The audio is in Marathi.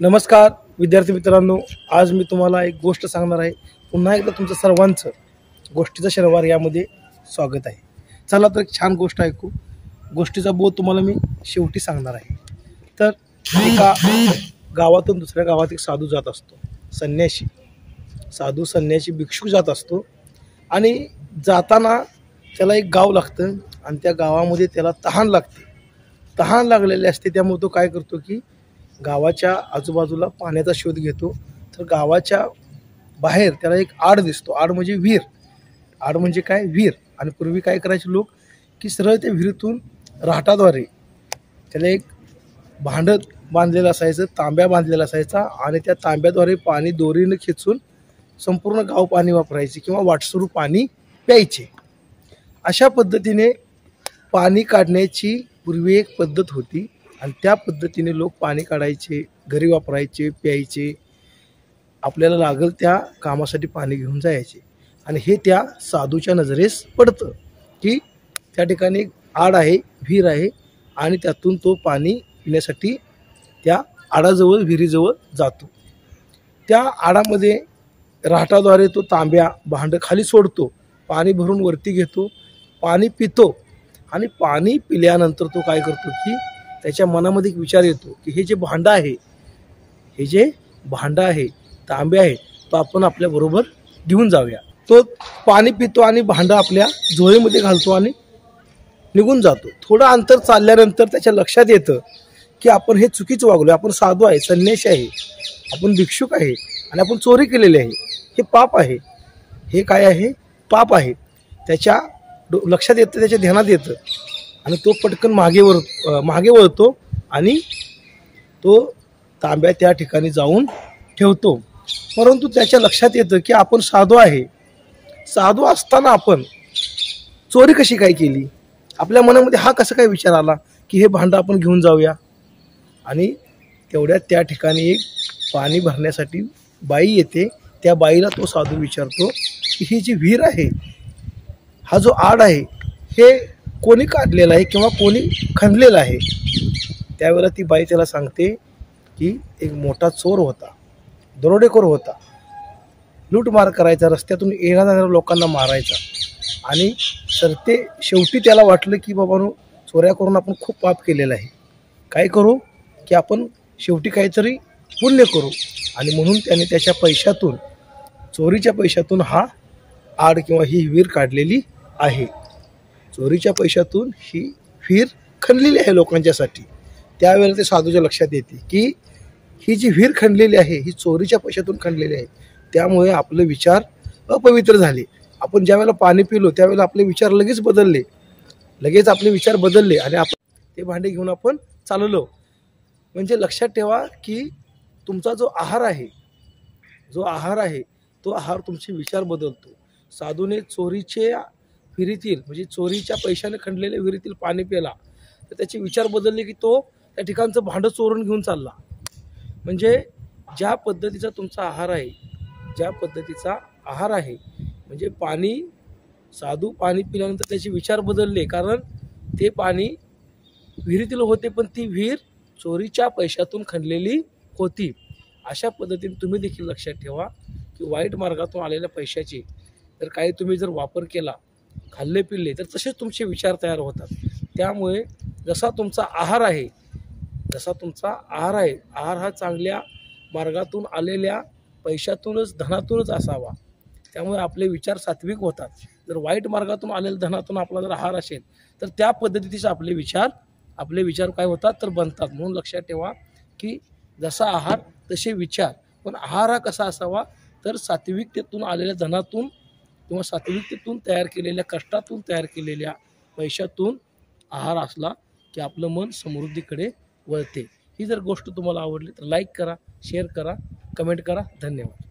नमस्कार विद्यार्थी मित्रांनो. आज मी तुम्हाला एक गोष्ट सांगणार आहे. पुन्हा एकदा तुमचं सर्वांचं गोष्टीचा शनिवार यामध्ये स्वागत आहे. चला तर एक छान गोष्ट ऐकू. गोष्टीचा बोध तुम्हाला मी शेवटी सांगणार आहे. तर एका गावातून दुसऱ्या गावात एक साधू जात असतो संन्याशी. साधू संन्याशी भिक्षू जात असतो आणि जाताना त्याला एक गाव लागतं आणि त्या गावामध्ये त्याला तहान लागते. तहान लागलेली असते त्यामुळे तो काय करतो की गावाच्या आजूबाजूला पाण्याचा शोध घेतो तर गावाच्या बाहेर त्याला एक आड दिसतो. आड म्हणजे विहीर. आड म्हणजे काय? विहीर. आणि पूर्वी काय करायचे लोक? की सरळ त्या विहिरीतून राहटाद्वारे त्याला एक भांडत बांधलेलं असायचं तांब्या बांधलेला असायचा आणि त्या तांब्याद्वारे पाणी दोरीनं खेचून संपूर्ण गाव पाणी वापरायचे किंवा वाटसरू पाणी प्यायचे. अशा पद्धतीने पाणी काढण्याची पूर्वी एक पद्धत होती. आणि त्या पद्धतीने लोक पाणी काढायचे घरी वापरायचे प्यायचे. आपल्याला लागल त्या कामासाठी पाणी घेऊन जायचे. आणि हे त्या साधूच्या नजरेस पडतं की त्या ठिकाणी आड आहे विहीर आहे आणि त्यातून तो पाणी पिण्यासाठी त्या आडाजवळ विहिरीजवळ जातो. त्या आडामध्ये राहटाद्वारे तो तांब्या भांडं खाली सोडतो. पाणी भरून वरती घेतो. पाणी पितो. आणि पाणी पिल्यानंतर तो काय करतो की त्याच्या मनामध्ये एक विचार येतो की हे जे भांडं आहे हे जे भांडं आहे तांबे आहे तो आपण आपल्याबरोबर घेऊन जाऊया. तो पाणी पितो आणि भांडं आपल्या झोळीमध्ये घालतो आणि निघून जातो. थोडं अंतर चालल्यानंतर त्याच्या लक्षात येतं की आपण हे चुकीचं वागलो आपण साधू आहे संन्यासी आहे आपण भिक्षुक आहे आणि आपण चोरी केलेली आहे. हे पाप आहे. हे काय आहे? पाप आहे. त्याच्या डो- लक्षात येतं त्याच्या ध्यानात येतं. आणि तो पटकन मागे वर मागे वळतो आणि तो तांब्या त्या ठिकाणी जाऊन ठेवतो. परंतु त्याच्या लक्षात येतं की आपण साधू आहे. साधू असताना आपण चोरी कशी काय केली? आपल्या मनामध्ये हा कसा काय विचार आला की हे भांडं आपण घेऊन जाऊया? आणि तेवढ्यात त्या ठिकाणी एक पाणी भरण्यासाठी बाई येते. त्या बाईला तो साधू विचारतो की ही जी विहीर आहे हा जो आड आहे हे कोणी काढलेला आहे किंवा कोणी खणलेला आहे त्यावेळेला ती बाई त्याला सांगते की एक मोठा चोर होता दरोडेखोर होता. लूटमार करायचा रस्त्यातून येणाऱ्या जाणाऱ्या लोकांना मारायचा. आणि तर ते शेवटी त्याला वाटलं की बाबानो चोऱ्या करून आपण खूप पाप केलेलं आहे. काय करू की आपण शेवटी काहीतरी पुण्य करू. आणि म्हणून त्याने त्याच्या पैशातून चोरीच्या पैशातून हा आड किंवा ही विहीर काढलेली आहे. चोरीच्या पैशातून ही विहीर खणलेली आहे लोकांच्यासाठी. त्यावेळेला ते साधूच्या लक्षात येते की ही जी विहीर खणलेली आहे ही चोरीच्या पैशातून खणलेली आहे. त्यामुळे आपले विचार अपवित्र झाले. आपण ज्यावेळेला पाणी पिलो त्यावेळेला आपले विचार लगेच बदलले. लगेच आपले विचार बदलले आणि आपण ते भांडे घेऊन आपण चाललो. म्हणजे लक्षात ठेवा की तुमचा जो आहार आहे जो आहार आहे तो आहार तुमचे विचार बदलतो. साधूने चोरीचे विहिरीतील म्हणजे चोरीच्या पैशाने खणलेल्या विहिरीतील पाणी प्याला तर त्याचे विचार बदलले की तो त्या ठिकाणचं भांडं चोरून घेऊन चालला. म्हणजे ज्या पद्धतीचा तुमचा आहार आहे ज्या पद्धतीचा आहार आहे म्हणजे पाणी साधू पाणी पिल्यानंतर त्याचे विचार बदलले कारण ते पाणी विहिरीतील होते पण ती विहीर चोरीच्या पैशातून खणलेली होती. अशा पद्धतीने तुम्ही देखील लक्षात ठेवा की वाईट मार्गातून आलेल्या पैशाची जर काही तुम्ही जर वापर केला खाल्ले पिल्ले तर तसेच तुमचे विचार तयार होतात. त्यामुळे जसा तुमचा आहार आहे जसा तुमचा आहार आहे आहार हा चांगल्या मार्गातून आलेल्या पैशातूनच धनातूनच असावा. त्यामुळे आपले विचार सात्विक होतात. जर वाईट मार्गातून आलेल्या धनातून आपला जर आहार असेल तर त्या पद्धतीचे आपले विचार आपले विचार काय होतात? तर बनतात. म्हणून लक्षात ठेवा की जसा आहार तसे विचार. पण आहार हा कसा असावा? तर सात्विकतेतून आलेल्या धनातून किंवा सात्विकतेतून तयार केलेल्या कष्टातून तयार केलेल्या पैशातून आहार असला की आपलं मन समृद्धीकडे वळते. ही जर गोष्ट तुम्हाला आवडली तर लाईक करा शेअर करा कमेंट करा. धन्यवाद.